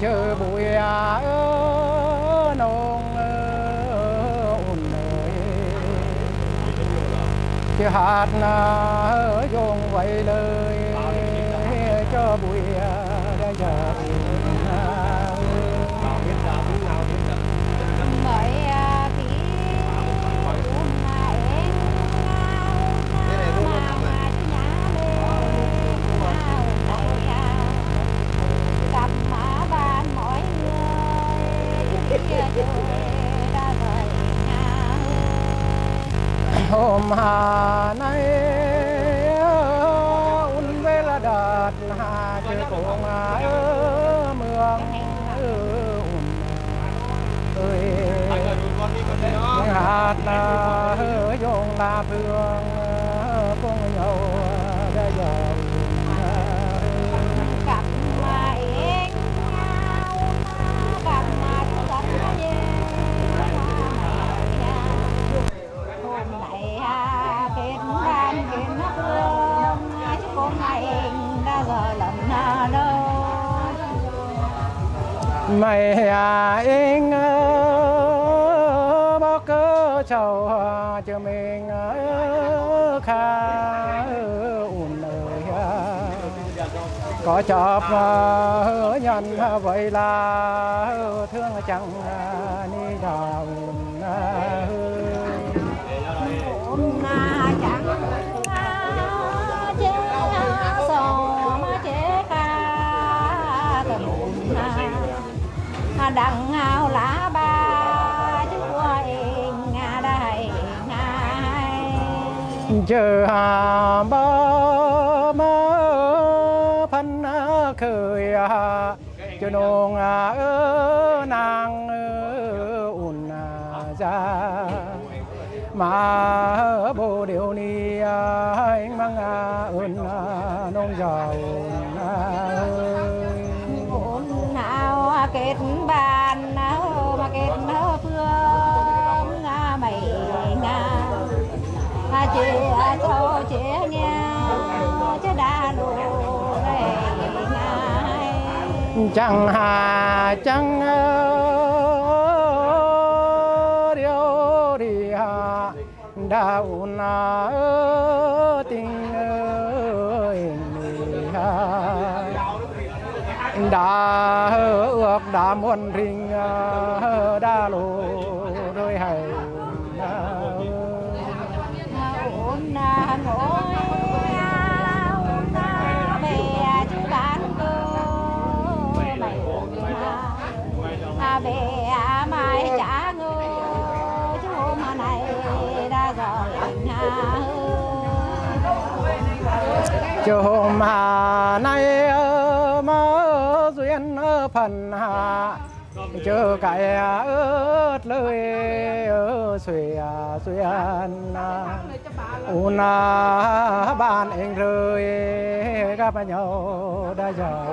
chờ bụi ơ nông ồn ơi chứ hạt dùng vậy lời hôm hà nay un về là đợt hà chưa cùng ở mường ơi những hạt hứa dùng là phương mày à anh bao cơ chầu cho mình khá ủn ơi à. có chọp à, nhân à, vậy là thương chẳng chờ hà bơ mơ phân khởi à. cho nông à ơ nàng ủn à ra. Mà bồ điều ni anh mang ơn nông giàu ôm nào kết bàn chẳng hà, chẳng điều đi hà, đã na tình ơi đã ước, đã muốn rình đã lộ chờ hôm hà nay mơ duyên phần hà. Chờ cái ớt lời suy à, duyên à. un à, ban anh rơi, gặp nhau đã giàu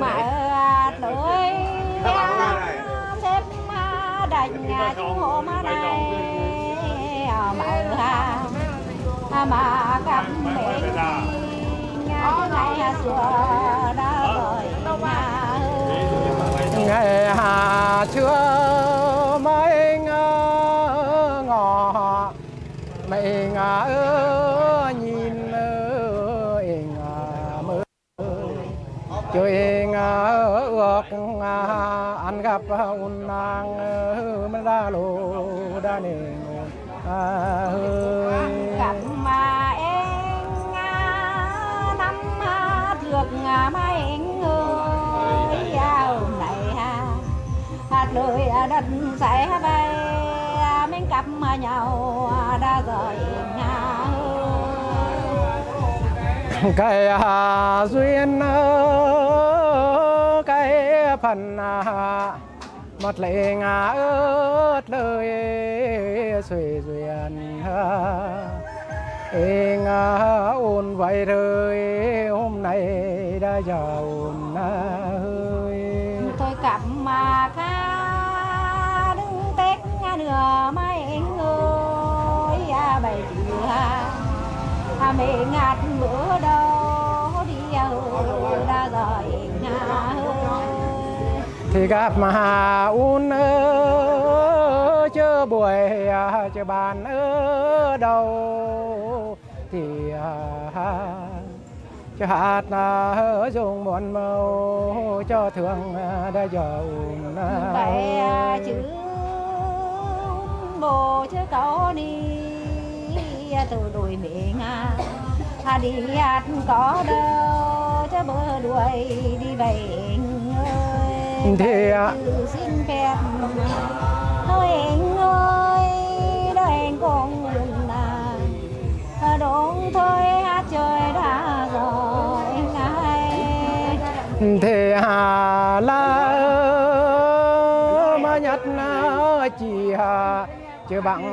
mà lưỡi xếp đành chú hộ mà này mà gặp mẹ ngày xưa đã rồi ngày hà chưa mấy ngọ mày ngà nhìn ơi ngà mơ. Chơi ngà ước ăn gặp un nàng mới ra lô đa nề. Gặp được mấy người giao này ha hạt lưỡi đất sẽ bay mình cặp mà nhau đã rồi nhà cái hà duyên cái phần một lệ ngã ớt lời suy duyên ê ngà ôn vậy rồi hôm nay đã giàu hơi. Tôi cặp mà ca đứng tết nửa mấy anh ơi à bày chữ à mẹ ngạt bữa đâu đi đã rồi thì gặp mà un ơ chưa buổi chưa bàn ở đâu thì cho hạt là dùng muôn màu cho thương đã giàu vậy chữ bồ chứ có đi từ đuổi mẹ nga à đi hạt có đâu chứ bơ đuổi đi ơi. Thì xin phép thôi anh ơi đời anh con là đúng thôi hát chơi đã rồi ngày thì hà la mà nhất chỉ hà chứ bằng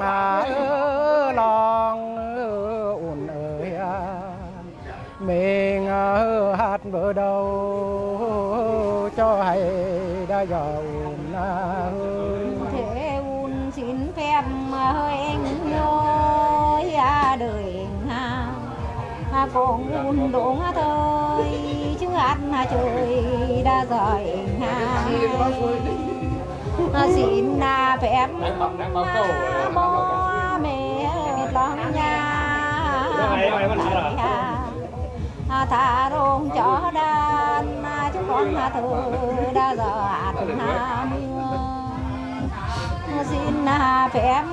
lòng ủn ơi mình hát bữa đầu cho hay đã giàu thế un ơi à đời à con un đúng thôi chứ à trời đã ha à, xin à phép bố mẹ lòng nhà. À, thả rong cho đàn à, chúng con thử đã giờ mưa. Xin phép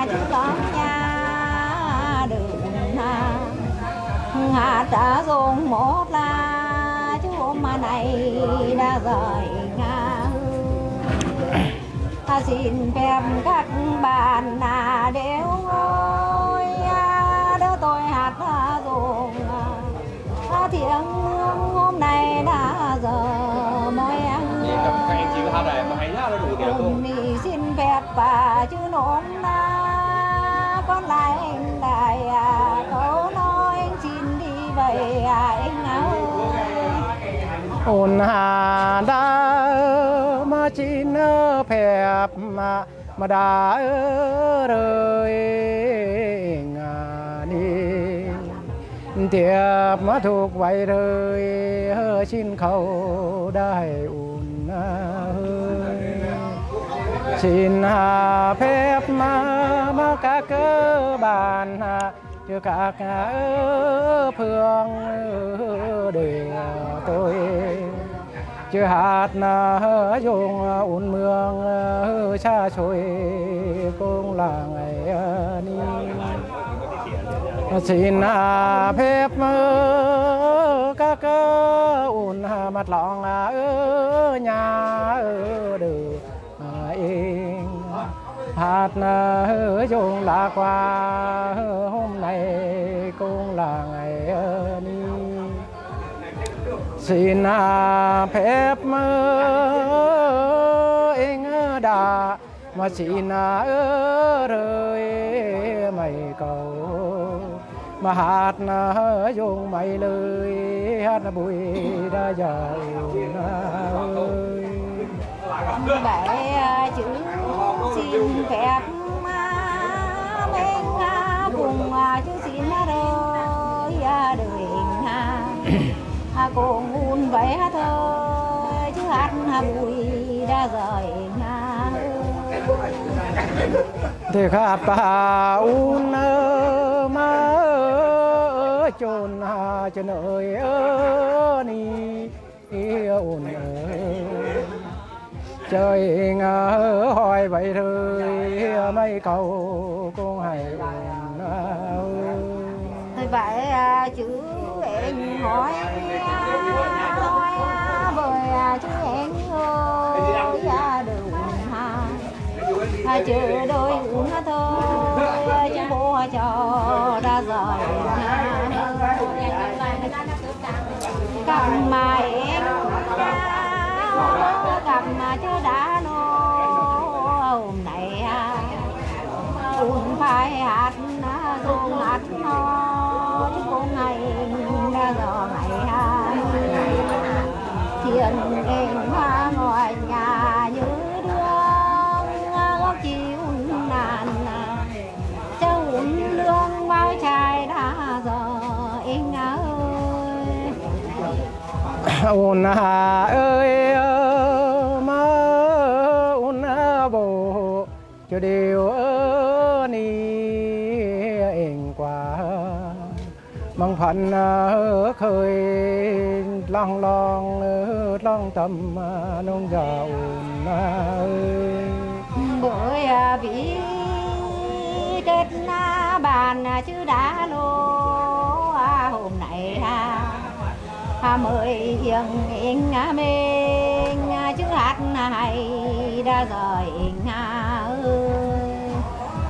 mang à, chú lòng nhà đừng à, hạt đã dùng một là chú hôm này đã rời nga à, xin phép các bạn à, đều ngồi à, đỡ tôi hát à, dùng thiêng liêng hôm nay đã giờ mới ăn hát này mà đủ không đi xin phép và chữ nôm na con lại anh lại à câu nói anh xin đi vậy à anh ơi. Ôn hà đã mà chín phép mà mà đã rơi ngà đi. Tiệp mà thuộc vậy rồi xin khẩu đại u xin à, phép mà mà các cơ bản à, chứ các à, phương để tôi chứ hạt dùng uốn mương xa xôi cũng là ngày đi xin phép các ủn mặt lòng ở nhà ở đường hạt chung là qua, hôm nay cũng là ngày đi xin à, phép anh đã mà xin à, rơi mày cầu. Mà hát dùng mày lời hát bụi đã dài ơi bảy à, chữ xin phép mà bên à, cùng chú xin rồi đời ha à cô ngun vậy thôi chứ hát bụi đã rời ha thì khá bà un mà chôn chân ơi ơ ni, ôn ơi chơi ngỡ hỏi vậy thôi mấy câu cũng hay thôi vậy à, chữ em hỏi à, à, hỏi bởi chữ em ơi ra đường ha à, đôi uống thôi chứ bố cho ra rồi cầm mà em cầm à, chứ đã nô hôm nay à, cũng phải hạt dùng à, hạt nó chứ cũng ngày giờ ngày em đêm ngoài nhà như đương góc chiều nàn cháu lương bao trai đã giờ anh ơi. Ôn à ơi. Cho điều ơ ni ing quả mong phận ờ, khơi long long ờ, long tâm ờ, nông giàu ơi. Bởi vì kết na bàn chữ đã lô à, hôm nay à, à, ha mời yên yên mình chữ hát hay đã rồi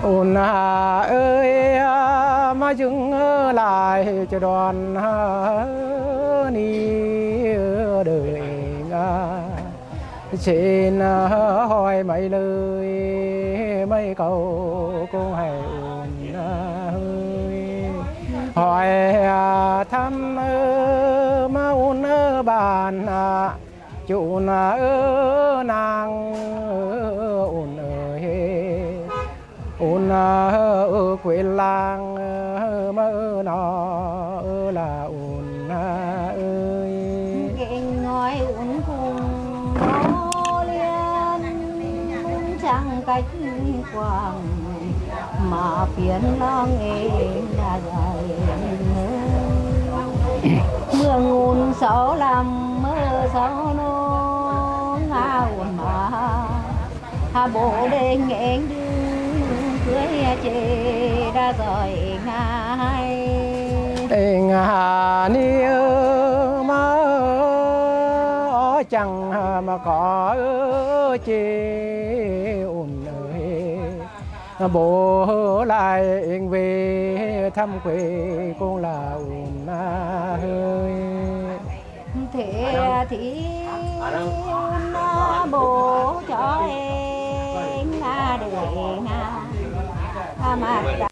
nga à, ơi hà ơi mà dừng lại cho đoàn à, ni đời à. nga xin hỏi mấy lời, mấy câu cô hãy ồn ơi. Hỏi thăm mà ôn bàn chủ nàng ở ờ, quê làng ờ, mà nó ờ, là ồn ơi. Nghe nói ồn cùng nó liên, chẳng cách quang mà phiền lo nghe đã dài mưa ngùn sáu làm mơ sáu nó ngao mà, hà bộ đề nghe đương cưới chê đã rồi ngay tình hà ni ơ chẳng mà có ơ chê ôn ơi bố lại về thăm quê cũng là ôn ơi thế thì nó bố cho em là để nga mà làm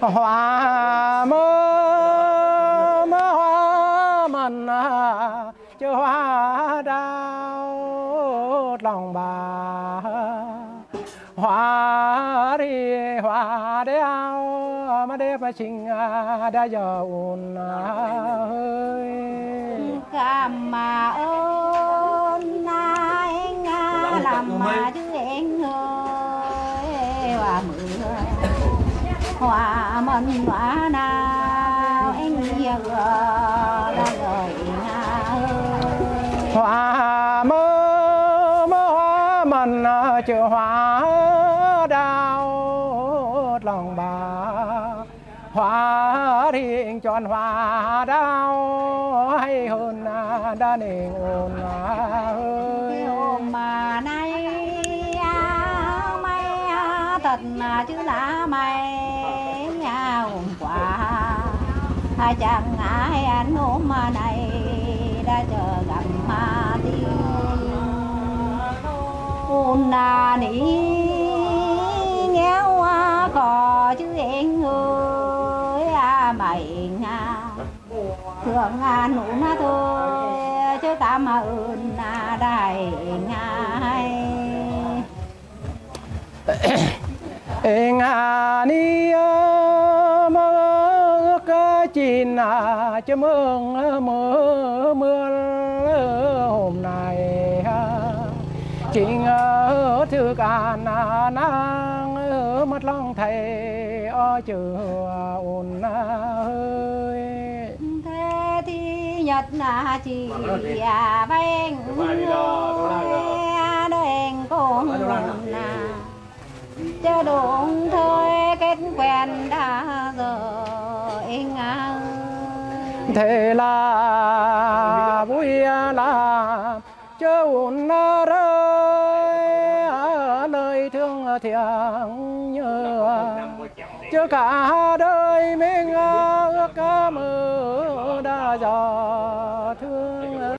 hoa mơ mơ hoa mần à, chứ hoa đào lòng bà. Hoa đi hoa đeo mà đeo mà chinh à, đã giờ ồn ơi cảm mà ơn anh làm mà chứ anh ơi hoa mưa hoa mần hoa nào anh giờ ra rồi hoa mơ mơ hoa mần à, chữ hoa đào lòng bà. Hoa thì chọn hoa đào hay hơn đã nên ôn ơi hôm mà nay à, mây à, thật là chứ lá mây chẳng ai anh hôm mà này đã chờ gặp mà tiêu ôn là đi nghèo à, cò chứ anh ơi à mày nga thường à nụ na thôi chứ cảm ơn na à đại ngài. Ngà ni chín à chứ mương mưa mưa hôm nay. Chính ở thư cả na nang mất lòng thầy ở chữ ôn ơi thế thì nhật là chỉ à bánh đèn con na cho đúng thôi kết quen đã rồi ngà thế là vui là chớ ôn rơi lời thương thiêng nhớ chớ cả đời mình ước mơ đã gió thương